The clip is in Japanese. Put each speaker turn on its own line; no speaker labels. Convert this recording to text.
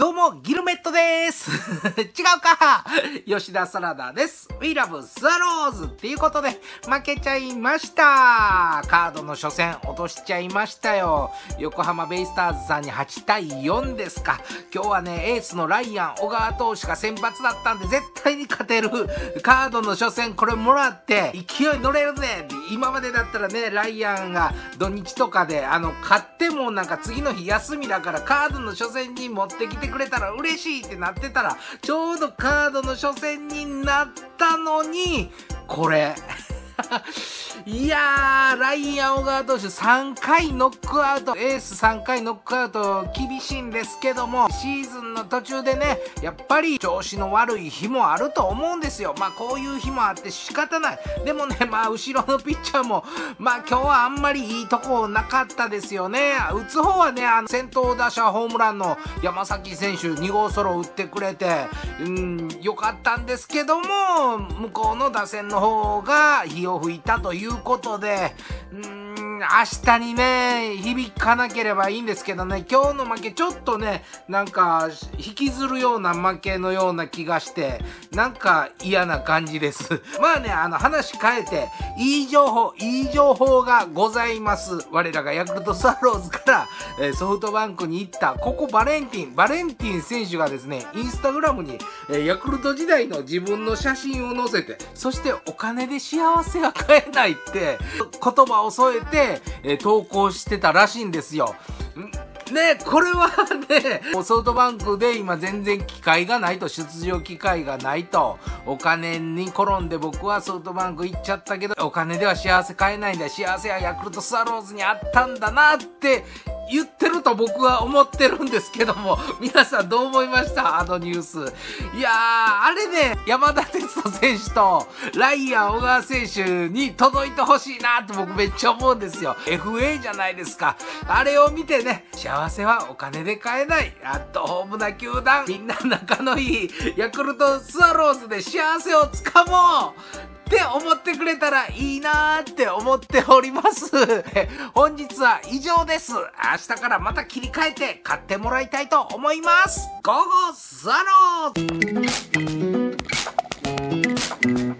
どうも、ギルメットです。違うか吉田サラダです。We love スワローズっていうことで、負けちゃいました。カードの初戦落としちゃいましたよ。横浜ベイスターズさんに8対4ですか。今日はね、エースのライアン、小川投手が先発だったんで、絶対に勝てる。カードの初戦これもらって、勢い乗れるぜ。今までだったらね、ライアンが土日とかで、あの、勝ってもなんか次の日休みだからカードの初戦に持ってきてくれたら嬉しいってなってたら、ちょうどカードの初戦になったのに、これ。いやー、ライアン・小川投手3回ノックアウト、エース3回ノックアウト厳しいんですけども、シーズンの途中でね、やっぱり調子の悪い日もあると思うんですよ。まあこういう日もあって仕方ない。でもね、まあ後ろのピッチャーも、まあ今日はあんまりいいとこなかったですよね。打つ方はね、あの先頭打者ホームランの山崎選手2号ソロ打ってくれて、うん、良かったんですけども、向こうの打線の方が火を吹いたということで、うん、明日にね、響かなければいいんですけどね、今日の負けちょっとね、なんか、引きずるような負けのような気がして、なんか嫌な感じです。まあね、あの話変えて、いい情報、いい情報がございます。我らがヤクルトスワローズから、えソフトバンクに行った、ここバレンティン、バレンティン選手がですね、インスタグラムに、えヤクルト時代の自分の写真を載せて、そしてお金で幸せは買えないって、言葉を添えて、えー投稿してたらしいんですよ。ねこれはね、ソフトバンクで今全然機会がないと、出場機会がないと、お金に転んで僕はソフトバンク行っちゃったけど、お金では幸せ買えないんだ、幸せはヤクルトスワローズにあったんだなって言ってると僕は思ってるんですけども、皆さんどう思いました？あのニュース。いやー、あれね、山田哲人選手とライアン小川選手に届いてほしいなって僕めっちゃ思うんですよ。FA じゃないですか。あれを見てね、幸せはお金で買えない。アットホームな球団、みんな仲のいいヤクルトスワローズで幸せをつかもうって思ってくれたらいいなーって思っております。本日は以上です。明日からまた切り替えて買ってもらいたいと思います。ゴーゴーザロー